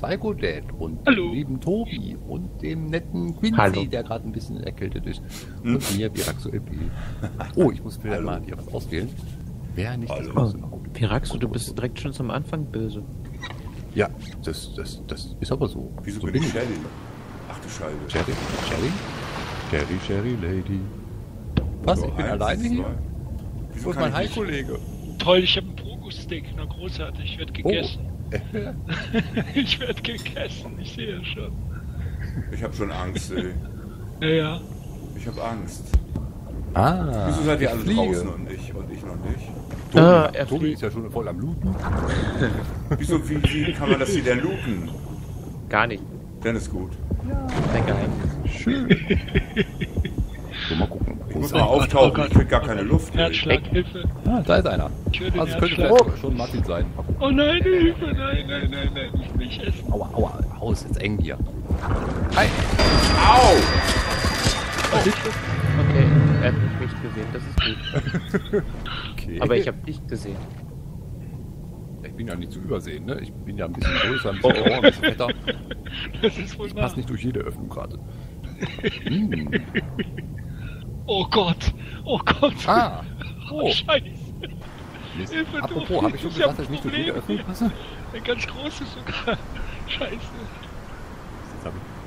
Psycho Dad und Hallo. dem lieben Tobi und dem netten Quincy, Hallo. der gerade ein bisschen erkältet ist. Und mir, Biraxo LP. Oh, ich muss vielleicht Hallo. mal hier was auswählen. Wer nicht Hallo. das Oh. Piraxo, du bist direkt schon zum Anfang böse. Ja, das, das, das ist aber so. Wieso so bin ich Shelly? Ach du Scheiße. Sherry? Sherry? Sherry, Sherry Lady. Was? Ich bin alleine hier? Wieso Wo ist mein Hi-Kollege? Toll, ich habe einen Pogo-Stick. Na, großartig. Ich werde gegessen. ich werde gegessen. Ich sehe es schon. Ich hab schon Angst, ey. Ja, ja. Ich hab Angst. Ah. Wieso seid ihr alle fliege. draußen und ich und ich noch nicht? Tobi, Ah, er Tobi ist ja schon voll am Looten. Wieso, wie, wie kann man das hier denn looten? Gar nicht. Dann ist gut. Dein Geheimnis. Schön. so, mal gucken. Ich muss mal auftauchen, ich krieg gar keine Luft. Herzschlag, Hilfe. Ah, da ist einer. Also könnte vielleicht schon Martin sein. Oh nein, Hilfe. Nein, nein, nein, nein. Nicht essen. Aua, aua, Haus, jetzt eng hier. Hi. Au! Okay, er hat mich nicht gesehen, das ist gut. Okay. Aber ich habe dich gesehen. Ich bin ja nicht zu übersehen, ne? Ich bin ja ein bisschen größer, ein bisschen grauer, ein bisschen fetter. Das ist wohl Ich passe nicht durch jede Öffnung gerade. Hm. Oh Gott. Oh Gott. Ah. Oh, Oh. Scheiße. Mist. Hilfe, du. Apropos, habe ich schon Ich gesagt, dass ich nicht jede Öffnung hier. passe? Ein ganz großes sogar. Scheiße. Ich-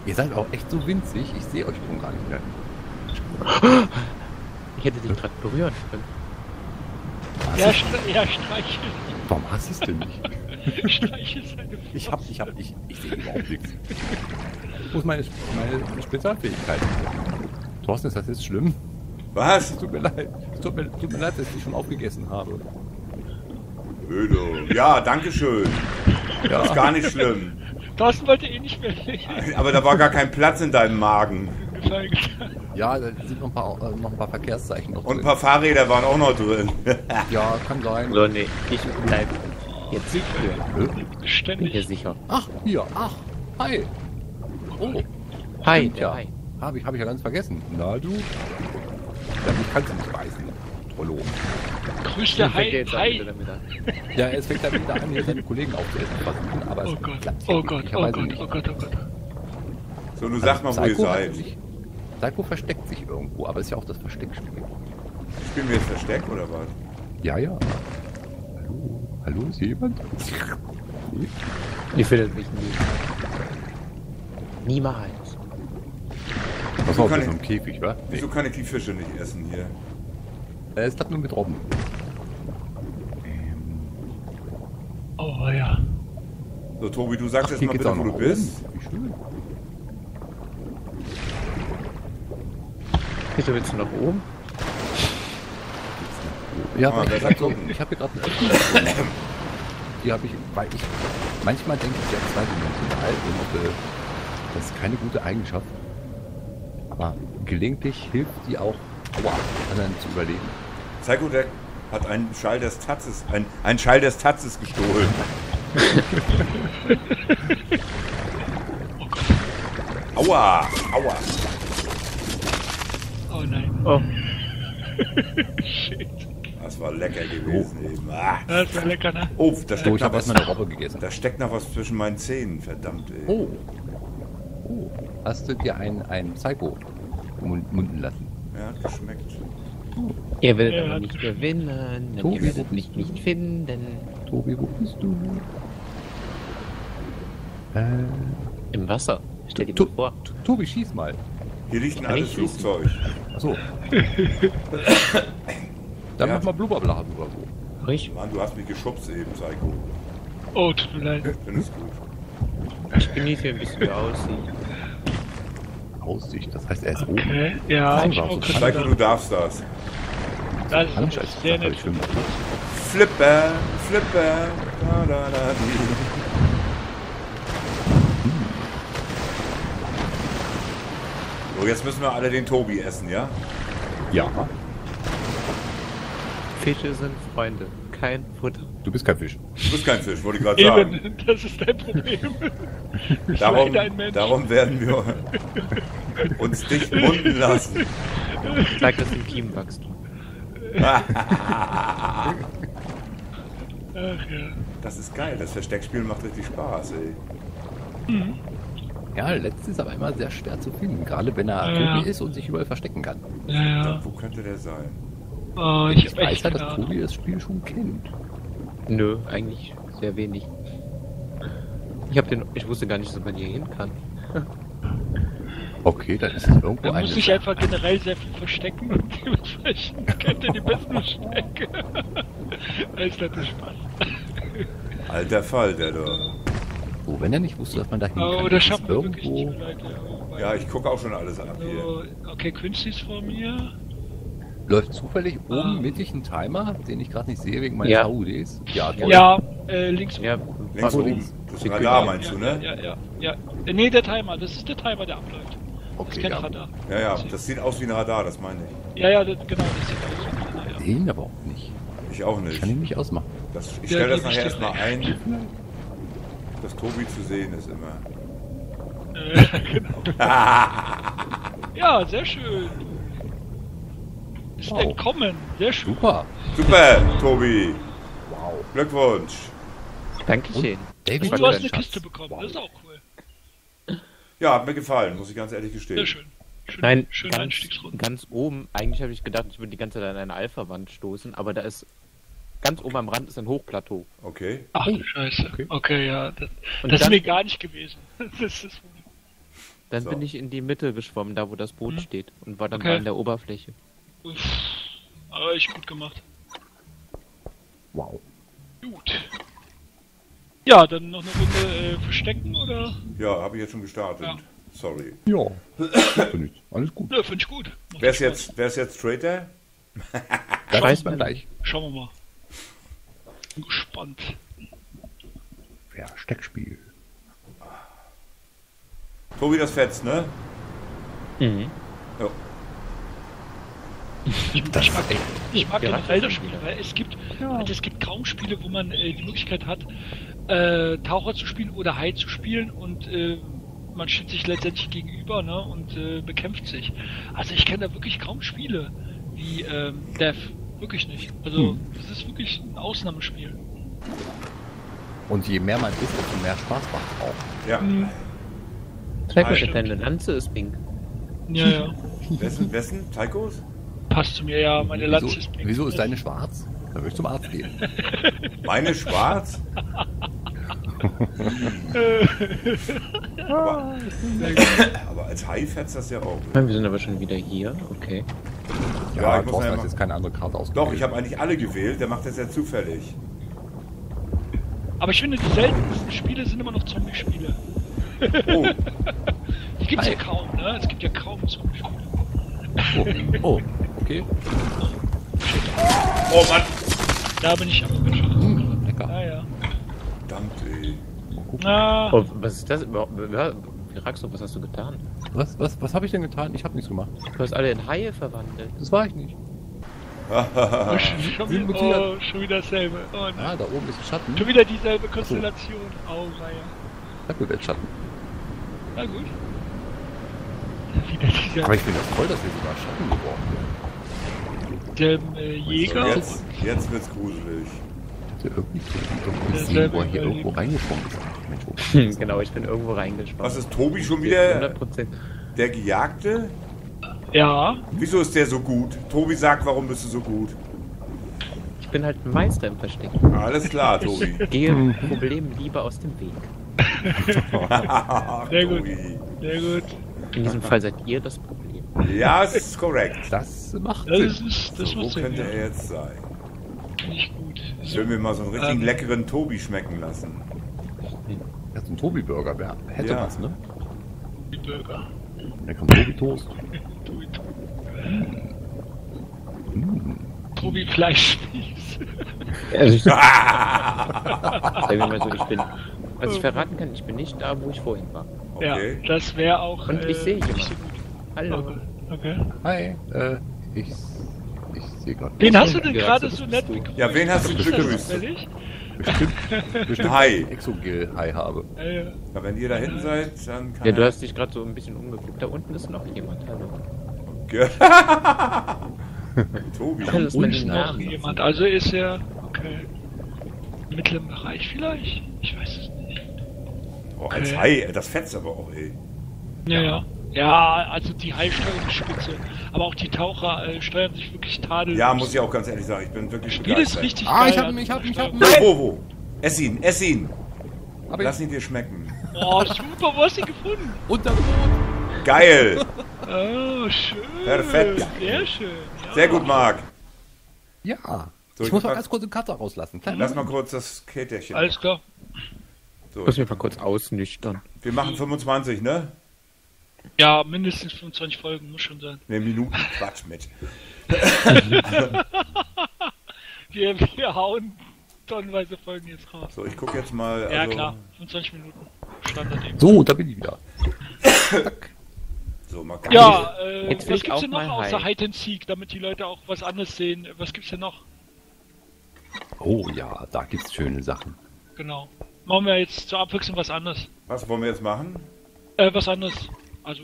Ihr seid auch echt so winzig, ich sehe euch schon gar nicht mehr. Ich hätte dich gerade berühren können. Ja, stre ja streichel. Warum hast du es denn nicht? Streichel seine. Ich hab, ich hab, ich, ich sehe überhaupt nichts. Wo ist meine, meine Spezialfähigkeit? Thorsten, ist das jetzt schlimm? Was? Es tut mir leid. Es tut mir, tut mir leid, dass ich schon aufgegessen habe. Ödo. Ja, danke schön. Das ist gar nicht schlimm. Thorsten wollte eh nicht mehr Aber da war gar kein Platz in deinem Magen. Ja, da sind noch ein paar, äh, noch ein paar Verkehrszeichen noch Und ein drin. paar Fahrräder waren auch noch drin. Ja, kann sein. So, nee, ich bleib jetzt hier. Äh? Bin hier sicher. Ach, hier, ach, hi. Oh, Hi, ja. Hi. Habe ich, hab ich ja ganz vergessen. Na du? Ja, mich kannst du nicht beißen. Trollo. Größter Fängt er Hai. damit. Ja, es fängt dann wieder an, hier seine Kollegen aufzuessen versuchen, aber Oh es Gott. klappt Oh Gott. Oh Gott. nicht. Oh Gott. Oh Gott. So, du sag mal, wo ihr seid. sich- Psycho versteckt sich irgendwo, aber ist ja auch das Versteckspiel. Spielen wir jetzt Versteck oder was? Ja, ja. Hallo? Hallo, ist hier jemand? Ihr findet mich nie. Niemals. Was das ich- im Käfig, wa? Nee. Wieso kann ich die Fische nicht essen hier? Äh, Es klappt nur mit Robben. Oh ja. So, Tobi, du sagst Ach, jetzt hier mal bitte, auch wo du bist. oben. Wie schön. Wieso willst du nach oben? Ja, Ah, ich, sagt so, ich habe hier gerade eine Öffnung. Die habe ich, weil ich, manchmal denke ich ja zweidimensional und äh, das ist keine gute Eigenschaft. Aber gelegentlich hilft die auch, anderen zu überleben. Psycho hat einen Schall des Tatzes, ein, einen Schall des Tatzes gestohlen. Aua, aua. Oh nein. Oh, Shit. Das war lecker gewesen eben. Ah. Das war lecker, ne? Oh, da steckt, ich noch habe was, eine Robbe gegessen. da steckt noch was zwischen meinen Zähnen, verdammt ey. Oh. Hast du dir ein, ein Psycho mun- munden lassen? Ja, hat geschmeckt. ihr werdet aber nicht gewinnen, Tobi, ihr werdet mich du? nicht finden. Tobi, wo bist du? Äh, Im Wasser. Stell dir mal vor. Tobi, schieß mal. Hier liegt ein altes ich? Flugzeug. Achso. Dann Ja. mach mal Blubberblasen oder so. Ich, Mann, du hast mich geschubst eben, Psycho. Oh, tut mir leid. Findest gut. ich genieße hier ein bisschen, wie er aussieht. Aussicht, das heißt, er ist oben. Okay. Ja, Nein, ich so gerade. du darfst das. Das ist Mensch, als sehr nett. Flipper, Flipper. Da, da, da, die. So, jetzt müssen wir alle den Tobi essen, ja? Ja, Fische sind Freunde, kein Futter. du bist kein Fisch. Du bist kein Fisch, wollte ich gerade sagen. Eben, das ist dein Problem. Ich Darum, leider ein Mensch. darum werden wir uns dicht munden lassen. Sag das im Teamwachstum. Ach ja. Das ist geil, das Versteckspiel macht richtig Spaß, ey. Mhm. Ja, letztes ist aber immer sehr schwer zu finden, gerade wenn er Ja, ja. Ist und sich überall verstecken kann. Ja, ja. Wo könnte der sein? Oh, ich Ich weiß ja, dass. Tobi das Spiel schon kennt. Nö, eigentlich sehr wenig. Ich hab den. Ich wusste gar nicht, dass man hier hin kann. Okay, dann ist es irgendwo Man eine... muss sich einfach generell sehr viel verstecken und dementsprechend kennt ihr die besten Verstecke. das ist natürlich Spaß. Alter Fall, der da. Oh, wenn er nicht wusste, dass man da hin kann, Oh, das es schaffen wir wirklich nicht irgendwo... mehr, Leute. Oh Ja, ich gucke auch schon alles ab hier. So, okay, Quincy ist vor mir. Läuft zufällig Ah. oben mittig ein Timer, den ich gerade nicht sehe wegen meines Ja. HUDs? Ja, toll. Ja, äh, links Ja, Links war- oben. Das Radar meinst du, ne? Ja, ja, ja. Äh, Nee, der Timer, das ist der Timer, der abläuft. Das ist Okay, kein ja. Radar. Ja, ja, das sieht aus wie ein Radar, das meine ich. Ja, ja, das, genau, das sieht aus wie ein Radar, ja. Den aber auch nicht. Ich auch Ich nicht. kann ihn nicht ausmachen. Das, ich Ja, stelle das ich nachher erstmal ein, dass Tobi zu sehen ist immer. Äh, genau. Ja, sehr schön. Ist Wow. entkommen, sehr schön. Super. Super, Tobi. Wow. Glückwunsch. Dankeschön. David, Und du hast eine Schatz. Kiste bekommen, das ist auch cool. Ja, hat mir gefallen, muss ich ganz ehrlich gestehen. Sehr schön. schön Nein, schöne ganz, Einstiegsrunde. ganz oben. Eigentlich habe ich gedacht, ich würde die ganze Zeit an eine Alpha-Wand stoßen, aber da ist ganz oben am Rand ist ein Hochplateau. Okay. Ach, Oh, scheiße. okay. Okay, ja, das, Und das ist dann- mir gar nicht gewesen. Das ist Dann So. bin ich in die Mitte geschwommen, da wo das Boot Mhm. steht und war dann Okay. da an der Oberfläche. Uff, aber echt gut gemacht. Wow. Gut. Ja, dann noch eine Runde äh, verstecken oder? Ja, habe ich jetzt schon gestartet. Ja. Sorry. Ja. Ich. Alles gut. Ja, finde ich gut. Macht Wer ist jetzt, wer ist jetzt Traitor? Das weiß man man gleich. Schauen wir mal. Bin gespannt. Versteckspiel. Tobi, das fetzt, ne? Mhm. Ja. Ich, Das ich mag, ich mag Ja, generell das das ist Spiel, wieder. weil es gibt, also es gibt kaum Spiele, wo man äh, die Möglichkeit hat, äh, Taucher zu spielen oder Hai zu spielen und äh, man steht sich letztendlich gegenüber ne, und äh, bekämpft sich. Also ich kenne da wirklich kaum Spiele wie ähm, Death. Wirklich nicht. Also Hm. das ist wirklich ein Ausnahmespiel. Und je mehr man ist, desto mehr Spaß macht es auch. Ja. Hm. Mal, stimmt. deine Lanze ist pink. Ja, ja. Wessen? Wessen? Taikos? Passt zu mir ja, meine Lanze wieso, ist pink. wieso ist deine schwarz? Da will ich zum Arzt gehen. Meine schwarz? aber, aber als Hai fetzt das ja auch. Wir sind aber schon wieder hier, okay. Ja, Ja, ich muss Thorsten ja hat jetzt keine andere Karte ausgewählt. Doch, ich habe eigentlich alle gewählt, der macht das ja zufällig. Aber ich finde, die seltensten Spiele sind immer noch Zombie-Spiele. Oh, Die gibt's ja Hi. kaum, ne? Es gibt ja kaum Zombie-Spiele. Oh, oh, okay. oh Mann! Da bin ich aber ganz schön. Hm, lecker. Ah ja. Verdammt, ey. Na, Oh, was ist das überhaupt? Raxo, was hast du getan? Was, was, was habe ich denn getan? Ich habe nichts gemacht. Du hast alle in Haie verwandelt. Das war ich nicht. oh, schon, wieder, oh, schon wieder dasselbe. Oh nein. Ah, da oben ist ein Schatten. Schon wieder dieselbe Konstellation. Oh, naja. Da wird jetzt Schatten. Na gut. Wieder dieser Aber ich finde das toll, dass wir sogar Schatten geworden sind. Selben äh, So, Jäger. jetzt, jetzt wird's gruselig. Ich hatte irgendwie, gesehen, wo er hier Überleben. irgendwo reingesprungen ist. Mensch, wo Hm, genau, ich bin irgendwo reingespannt. Was ist Tobi schon wieder 100%. der Gejagte? Ja. Wieso ist der so gut? Tobi sagt, warum bist du so gut? Ich bin halt ein Meister im Verstecken. Alles klar, Tobi. Gehe Problemen lieber aus dem Weg. Sehr gut. Sehr gut. In diesem Fall seid ihr das Problem. Ja, es ist korrekt. Das macht Das Sinn. ist, das So, wo Sinn. könnte er jetzt sein? Nicht gut. Ich will mir mal so einen richtigen Ähm. leckeren Tobi schmecken lassen. Ja, so ein Tobi-Burger hätte Ja. was, ne? Die Burger. Leckeren Tobi-Toast. Tobi, Mm. Tobi Fleischspieß. Also ich mal so, ich bin. Was ich verraten kann, ich bin nicht da, wo ich vorhin war. Okay. Ja, das wäre auch. Und ich sehe nicht jemanden. Hallo. Okay. okay. Hi, äh, ich, ich sehe gerade. Wen hast du denn Ja, gerade das so nett begrüßt? Ja, wen hast du Ist das begrüßt? Bestimmt, bestimmt Hi. Exogel-Hi habe. Ja, ja. Na, wenn ihr da hinten seid, dann kann Ja, du hast dich gerade so ein bisschen umgeguckt. Da unten ist noch jemand. Hallo. Tobi. Und den noch Noch Namen jemand. Also ist er. Okay. Im mittleren Bereich vielleicht? Ich weiß es nicht. Oh, als Okay. Hai, das fetzt aber auch, ey. Ja, ja. Ja, also die Hai steuern die Spitze. Aber auch die Taucher äh, steuern sich wirklich tadellos. Ja, muss ich auch ganz ehrlich sagen, ich bin wirklich Spiel ist begeistert. richtig Ah, geil. ich hab ihn, also ich hab ihn, ich hab ihn. Wo, wo, wo? Ess ihn, ess ihn. Hab ich Lass ihn dir schmecken. Oh, super, wo hast du ihn gefunden? unterm Boot. Geil. Oh, schön. Perfekt. Sehr schön. Ja. Sehr gut, Marc. Ja. So, ich ich muss mal ganz kurz den Cutter rauslassen. Kleinen Lass mal kurz das Käterchen. Alles klar. So, Ich muss mich mal kurz ausnüchtern. wir machen 25, ne? Ja, mindestens 25 Folgen muss schon sein. Ne, Minuten Quatsch mit. Wir, wir hauen tonnenweise Folgen jetzt raus. So, ich gucke jetzt mal. Ja, also, klar. 25 Minuten. Standard eben. So, da bin ich wieder. So, mal ganz Ja, äh, Jetzt was gibt's denn noch außer Hai. Hide and Seek, damit die Leute auch was anderes sehen? Was gibt's denn noch? Oh ja, da gibt's schöne Sachen. Genau. Machen wir jetzt zur Abwechslung was anderes. Was wollen wir jetzt machen? Äh, was anderes. Also,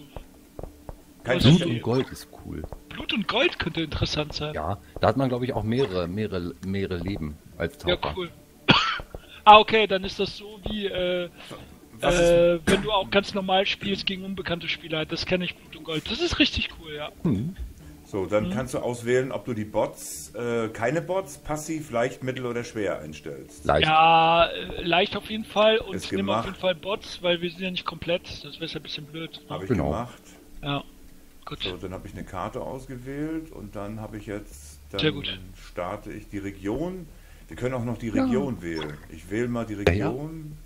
Kein Was Blut und Gold ist cool. Blut und Gold könnte interessant sein. Ja, da hat man, glaube ich, auch mehrere, mehrere, mehrere Leben als Ja, Taucher. cool. ah, okay, dann ist das so wie, äh, äh, wenn du auch ganz normal spielst gegen unbekannte Spieler. Das kenne ich Blut und Gold. Das ist richtig cool, ja. Hm. So, dann kannst du auswählen, ob du die Bots, äh, keine Bots, passiv, leicht, mittel oder schwer einstellst. Leicht. Ja, äh, leicht auf jeden Fall und Ist nimm auf gemacht. jeden Fall Bots, weil wir sind ja nicht komplett. Das wäre ja ein bisschen blöd. Habe ich Genau. gemacht. Ja, gut. So, dann habe ich eine Karte ausgewählt und dann habe ich jetzt, dann Sehr gut. starte ich die Region. Wir können auch noch die Region wählen. Ich wähle mal die ja. Region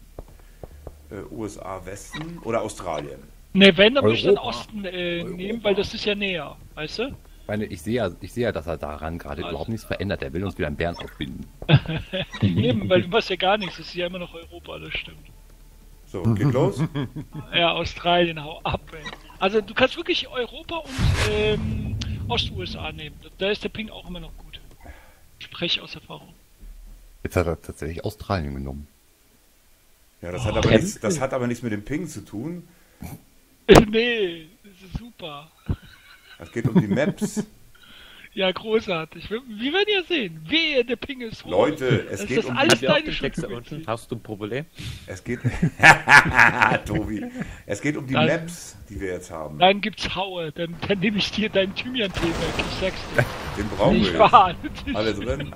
äh, USA Westen oder Australien. Ne, wenn, dann würde ich den Europa. Osten äh, nehmen, weil das ist ja näher, weißt du? Ich meine, ich sehe ja, ich sehe ja, dass er daran gerade Also- überhaupt nichts verändert. Er will uns wieder einen Bären aufbinden. Eben, weil du weißt ja gar nichts, das ist ja immer noch Europa, das stimmt. So, geht los. Ja, Australien, hau ab, ey. Also du kannst wirklich Europa und ähm, Ost-USA nehmen. Da ist der Ping auch immer noch gut. Spreche aus Erfahrung. Jetzt hat er tatsächlich Australien genommen. Ja, das hat, aber nichts, das hat aber nichts mit dem Ping zu tun. nee, das ist super. Es geht um die Maps. Ja, großartig. Wir, wir werden ja sehen. Wehe, der Ping ist hoch. Leute, es Das geht ist um alles deine den Text da Schuld unten? gewesen. Hast du ein Problem? es geht Tobi. Es geht um die Nein. Maps, die wir jetzt haben. Dann gibt's Haue, dann, dann nehme ich dir deinen Thymian-Tee weg. Ich sag's dir. Den brauchen wir. Nicht jetzt. wahr? Alle drin.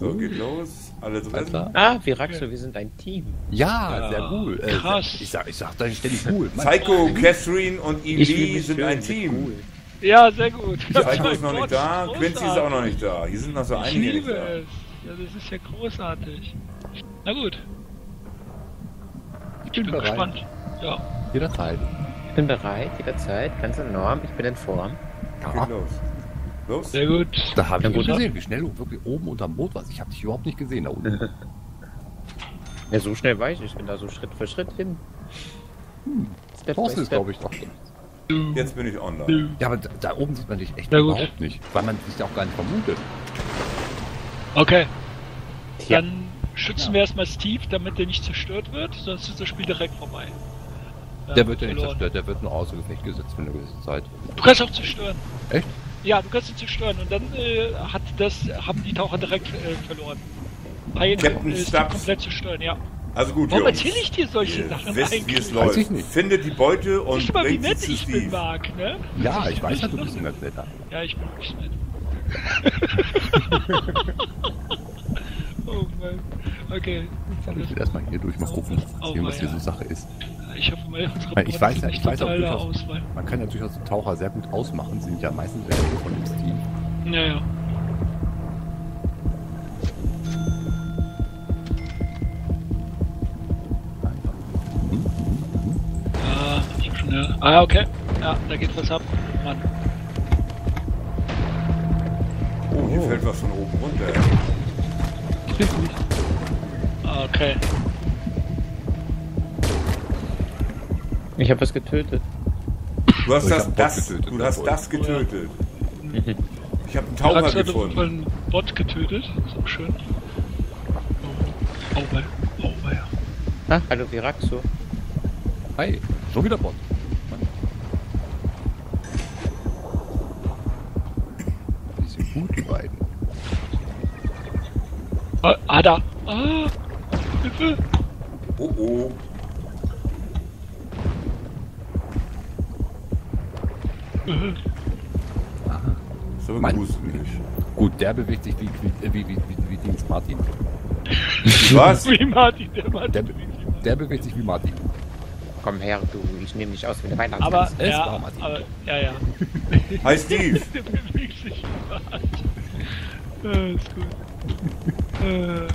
So, geht los. Alle Alles drin. Ah, Viraxo, wir sind ein Team. Ja, Ja, sehr cool. Äh, krass. Ich sag, ich sag da ständig cool. Mann. Psycho, Catherine und Ich Evie sind ein Team. Cool. Ja, sehr gut. Psycho ist noch nicht da, Großartig. Quincy ist auch noch nicht da. Hier sind noch so Ich einige nicht liebe da. es. Ja, das ist ja großartig. Na gut, Ich ich bin bin bereit. gespannt. Ja. Jederzeit. Ich bin bereit, jederzeit, ganz enorm. Ich bin in Form. Geht Ja, los. Los? Sehr gut. da habe Ja, ich gut, gesehen, wie schnell du wirklich oben unterm Boot warst. Ich habe dich überhaupt nicht gesehen da unten. Ja, so schnell war ich. Ich bin da so Schritt für Schritt hin. Step Thorsten ist, glaube ich, doch. Jetzt bin ich online. Ja, aber da, da oben sieht man dich echt Sehr gut. überhaupt nicht, weil man dich da auch gar nicht vermutet. Okay, Tja, dann schützen wir erstmal Steve, damit der nicht zerstört wird, sonst ist das Spiel direkt vorbei. Ja, Der wird ja nicht verloren. zerstört, der wird nur außer Gefecht gesetzt für eine gewisse Zeit. Du kannst auch zerstören. Echt? Ja, du kannst ihn zerstören und dann äh, hat das, haben die Taucher direkt äh, verloren. Haien Captain äh, Stubbs. komplett zerstören, ja. Also gut, Warum Jungs. erzähle ich dir solche Ihr Sachen wisst, wie eigentlich? es Weiß ich läuft. nicht. Findet die Beute und Nicht mal, wie nett zu ich bin, Steve. Marc, ne? Ja, ich weiß ja, du bist ein ganz netter. Ja, ich bin wirklich nett. oh Mann. Okay. Ich will erstmal hier durch mal gucken, Oh, sehen, was hier ja. so Sache ist. Ich hoffe mal, unsere ich weiß ja- nicht ich weiß auch durchaus-. Man kann ja durchaus Taucher sehr gut ausmachen, sind ja meistens welche von dem Team. Ja, ja. Ah, ich hab schon, ja. Ah, okay. Ja, da geht was ab. Mann. Oh, hier fällt was von oben runter. Ah, Okay. Ich habe was getötet. Du hast Oh, das, das, getötet, du hast das getötet. Ich habe einen Taucher Rax hat auf jeden Fall gefunden. einen Bot getötet. Ist auch schön. Oh, oh, wei. oh, wei. Ah, hallo Viraxo. Hi, schon wieder Bot. Die sind gut, die beiden. Ah, ah, da. Ah, Hilfe. Oh oh. So Mein- gruselig. Gut, der bewegt sich wie, wie, wie, wie, wie, wie Dings Martin. Was? Wie Martin, der Martin. Der, der bewegt sich wie Martin. Komm her, du, ich nehme dich aus wie eine Weihnachts. Aber, Es ja, war Martin. aber, ja, ja. Hi Steve. Der bewegt sich wie Martin. Äh, ist gut. Äh,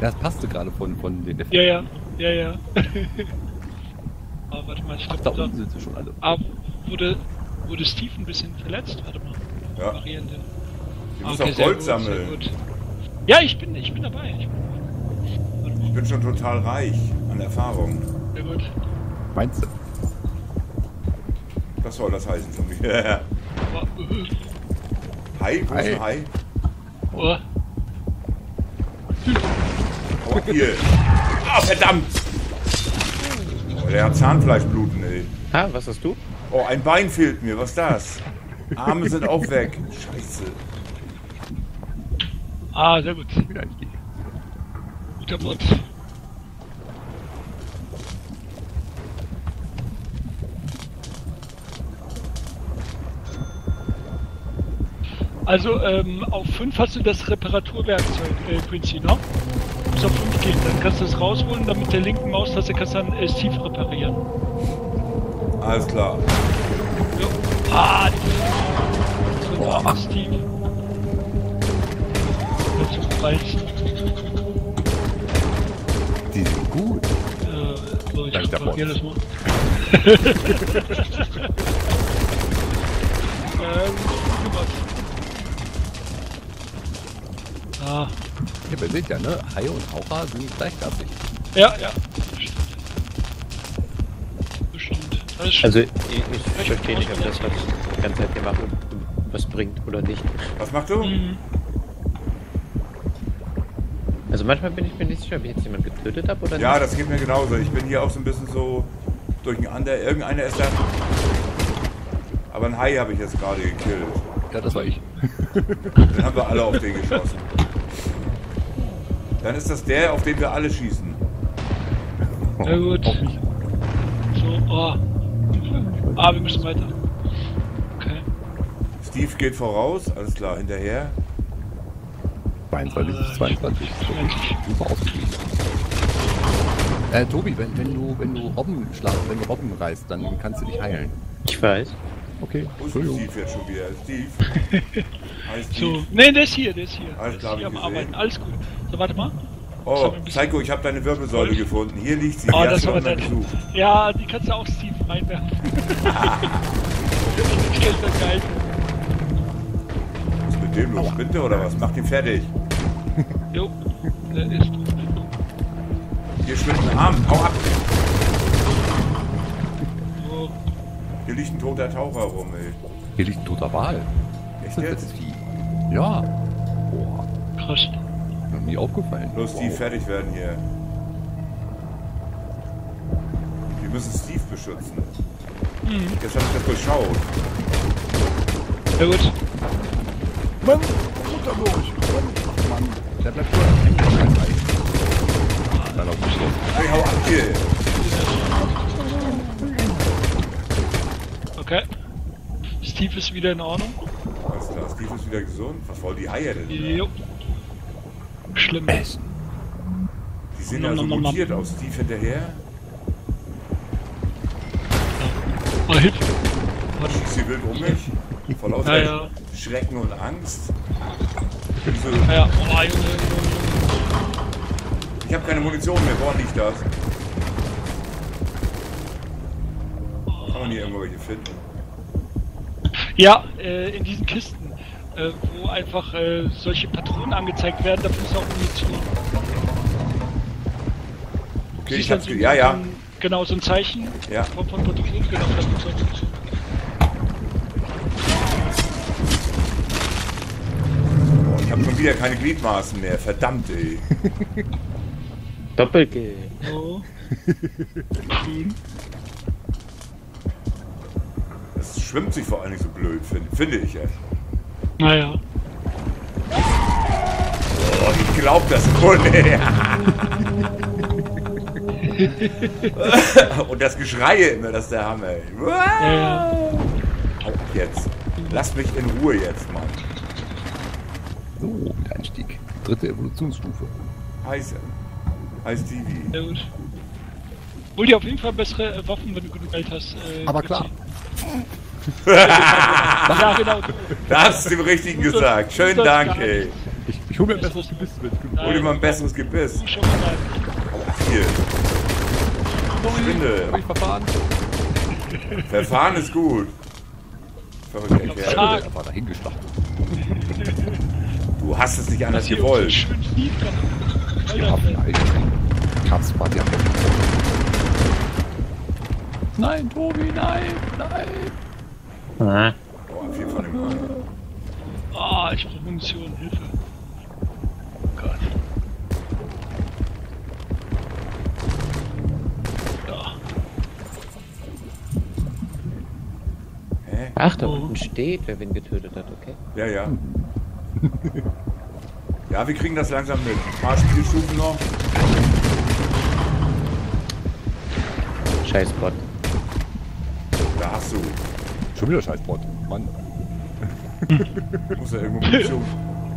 Das passte gerade von, von den ja, ja, ja, ja. Aber warte mal, ich Ach, glaube, da unten sind sie schon alle. ah, wurde, wurde Steve ein bisschen verletzt? Warte mal. Ja, Variante. du Ah, musst okay, auch Gold gut, sammeln. Ja, ich bin, ich bin dabei. Ich bin. Ich bin schon total reich an Erfahrung. Sehr gut. Meinst du? Was soll das heißen von mir? Hi, wo ist Hi. Hi? oh, Oh, hier. Ah, verdammt! Oh, der hat Zahnfleischbluten, ey. Ha, was hast du? Oh, ein Bein fehlt mir. Was ist das? Arme sind auch weg. Scheiße. ah, sehr gut. Guter Bot. Also ähm, auf 5 hast du das Reparaturwerkzeug, äh, Quincy, ne? Du musst auf 5 gehen, dann kannst du das rausholen, dann mit der linken Maustaste kannst du dann äh, Steve reparieren. Alles klar. Jo. Ah, die Boah. Jetzt ist bald. Die sind gut. Äh, so, ich Dank der das mal. ähm. Ah, Ja, wir seht ja, ne? Haie und Taucher sind gleichwertig. ja, ja. Also, ich, ich verstehe nicht, ob das, was die ganze Zeit hier mache, was bringt oder nicht. Was machst du? Mhm. Also, manchmal bin ich mir nicht sicher, ob ich jetzt jemand getötet habe oder Ja, nicht. das geht mir genauso. Ich bin hier auch so ein bisschen so durcheinander. Irgendeiner ist da. Aber ein Hai habe ich jetzt gerade gekillt. Ja, das war ich. Dann haben wir alle auf den geschossen. Dann ist das der, auf den wir alle schießen. Ja, gut. So, oh. Ah, wir müssen weiter. Okay. Steve geht voraus, alles klar, hinterher. 22, 22. Super ausgeglichen. Äh, Tobi, wenn, wenn du, wenn du Robben schlag, wenn du Robben reißt, dann kannst du dich heilen. Ich weiß. Okay, Wo ist. Steve jetzt schon wieder? Steve? Hi Steve. So, ne, der ist hier, der ist hier. Alles der klar, ist hier am. Arbeiten. Alles gut. So, warte mal. Oh, Psycho, ich habe deine Wirbelsäule Gold. gefunden. Hier liegt sie. Oh, Die das hast du war gesucht. Ja, die kannst du auch Steve reinwerfen. das. Was ist mit dem los? Spinnt der oder was? Mach den fertig. Jo, der ist. Hier schwimmt ein Arm. Hau ab. Hier liegt ein toter Taucher rum, ey. Hier liegt ein toter Wal. Echt Das jetzt? Ja. Boah, krass. Noch nie aufgefallen. Los, Steve, Wow. fertig werden hier. Wir müssen Steve beschützen. Mhm. Jetzt habe ich das durchschaut. Ja gut. Mann, runter durch. Mann, ach Mann. Der bleibt nur. Scheiß Ei. Dann auf den Schluss. Hey, hau ab hier. Okay. Steve ist wieder in Ordnung. Alles klar, Steve ist wieder gesund. Was wollen die Eier denn? Jo. Schlimm. Essen. Die sehen Nom, ja so nom, nom, nom. mutiert aus. Steve hinterher. Oh, Hilfe. Schießt sie wild um mich. Voll aus Ja, ja. Schrecken und Angst. Wieso? Ja, ja. Oh, Junge. Ich habe keine Munition mehr. Woran liegt das? Kann man hier irgendwo welche finden? Ja, äh, in diesen Kisten, äh, wo einfach äh, solche Patronen angezeigt werden, dafür ist auch Munition. Okay, Siehst ich hab's so Ja, ja. ein- Genau, so ein Zeichen Ja. von, von Patronen, genau, dafür ist auch Munition. Oh, ich habe schon wieder keine Gliedmaßen mehr. Verdammt, ey. So. Schön. Das schwimmt sich vor allen Dingen so blöd, finde finde ich. Ey. Naja. Oh, ich glaub das wohl. Und das Geschrei immer, das ist der Hammer. Ja, ja. Hau ab jetzt. Lass mich in Ruhe jetzt, Mann. So, Einstieg. Dritte Evolutionsstufe. Heiße. Heiß TV. Sehr gut. Hol dir auf jeden Fall bessere äh, Waffen, wenn du genug Geld hast. Äh, Aber klar. Ja, genau. Da hast du dem Richtigen gesagt. Schönen Dank, ey. Ich, ich hole mir ein besseres Gebiss mit. Hol dir mal ein besseres Gebiss. Hier. Hab Spinde. ich verfahren? Verfahren ist gut. Verrückt, Ja. Kerl. Ah. Er war dahin geschlachtet. Du hast es nicht anders gewollt. Ja, Alter, vielleicht. Katzparty am Ende. Nein, Tobi, nein, nein. Ah. Oh, viel von dem Mann. Ah, ich brauche Munition, Hilfe. Oh Gott. Ja. Hä? Ach, da unten steht, wer wen getötet hat, okay? Ja, ja. Ja, wir kriegen das langsam mit. Ein paar Spielstufen noch. Scheiß Bot. Da hast du. Schon wieder Scheißbot. Mann. Muss ja irgendwo Munition.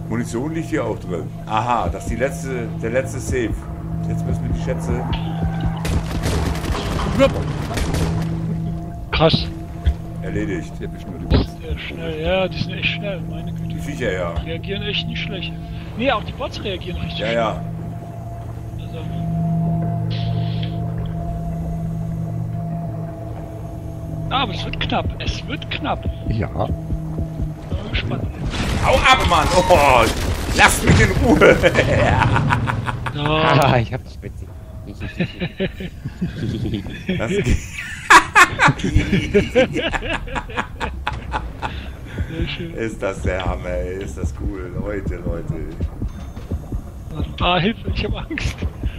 Munition liegt hier auch drin. Aha, das ist die letzte, der letzte Save. Jetzt müssen wir die Schätze. Krass. Erledigt. Die nur die Bots. Sehr schnell. Ja, die sind echt schnell, meine Die Güte. Viecher ja. Die reagieren echt nicht schlecht. Nee, auch die Bots reagieren richtig Ja, schnell. ja. Ah, aber es wird knapp. Es wird knapp. Ja. Bin gespannt. Hau ab, Mann! Oh, lasst mich in Ruhe! Ja, Ah, ich hab dich witzig. Das geht. sehr schön. Ist das der Hammer, ey. Ist das cool. Leute, Leute. Ah, Hilfe, ich habe Angst.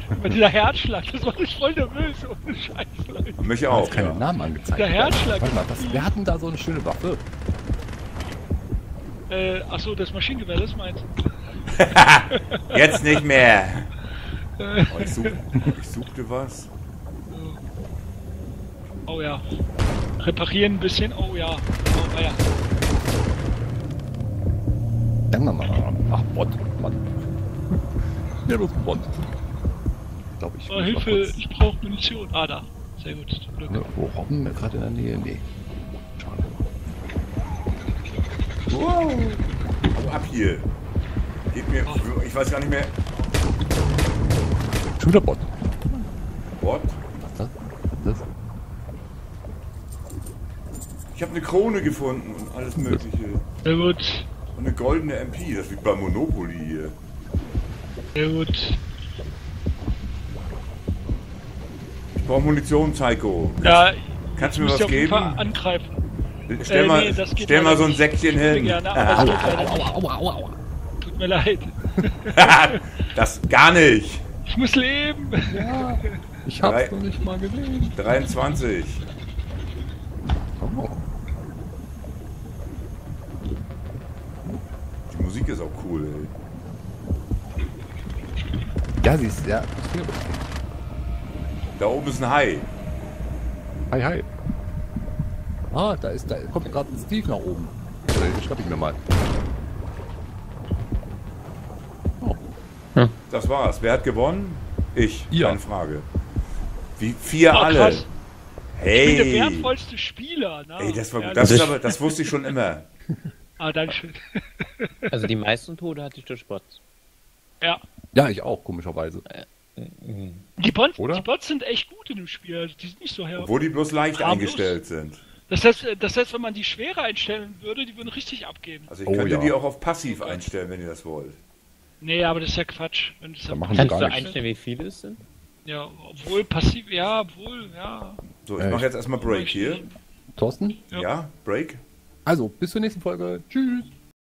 Bei dieser Herzschlag, das macht mich voll nervös. Ohne Scheiß, Leute. Mich auch. ist keine Ja. Namen angezeigt. Der Herzschlag. Warte mal, was, wer hat denn da so eine schöne Waffe? Äh, achso, das Maschinengewehr, das meint. Jetzt nicht mehr. Oh, ich, such, ich suchte was. Oh ja. Reparieren ein bisschen. Oh ja. Oh ja. Dann mal. Ach, Bot. Mann. Ja, bloß ein Bot. Glaube ich. Oh, Hilfe, kurz- ich brauche Munition. Ah, da. Sehr gut. Zum Glück. Ne, wo Robben gerade in der Nähe? Nee. Schade. Wow. Hau ab hier. Geht mir. Ich weiß gar nicht mehr. Wieder Bot. What? Was ist das? Was ist das? Ich habe eine Krone gefunden und alles Mögliche. Sehr gut. Und eine goldene MP. Das ist wie bei Monopoly hier. Sehr gut. Ich brauche Munition, Psycho. Ja, Kannst du mir was geben? Angreifen. Stell, Äh, mal, nee, stell mal so ein. Säckchen hin. gerne, leider nicht. Aua, aua, aua. Tut mir leid. das gar nicht. Ich muss leben. Ja, ich hab's Drei- noch nicht mal gesehen. 23. Oh. Die Musik ist auch cool, ey. Ja, sie ist ja. Da oben ist ein Hai. Hi, hi. Ah, da ist, da kommt gerade ein Steve nach oben. Den schnapp ich mir mal. Das war's. Wer hat gewonnen? Ich. Ja. Keine Frage. Wie vier Oh, alle. krass. Ich bin der Hey. wertvollste Spieler. Ne? Ey, das war gut. Ja, Das, ist aber, das wusste ich schon immer. Ah, Dankeschön. Also die meisten Tode hatte ich durch Bots. ja. Ja, ich auch, komischerweise. Die Bots, Oder? die Bots sind echt gut in dem Spiel. Also die sind nicht so her. Obwohl die bloß leicht Harmlos. eingestellt sind. Das heißt, das heißt, wenn man die schwerer einstellen würde, die würden richtig abgehen. Also ich Oh, könnte ja. die auch auf passiv einstellen, wenn ihr das wollt. Nee, aber das ist ja Quatsch. Wenn das Da machen sie Kannst gar du einstellen, wie viele es sind? ja, obwohl passiv, ja, obwohl, ja. So, ich Äh, mache jetzt erstmal Break hier. Thorsten? Ja. Ja, Break. Also, bis zur nächsten Folge. Tschüss.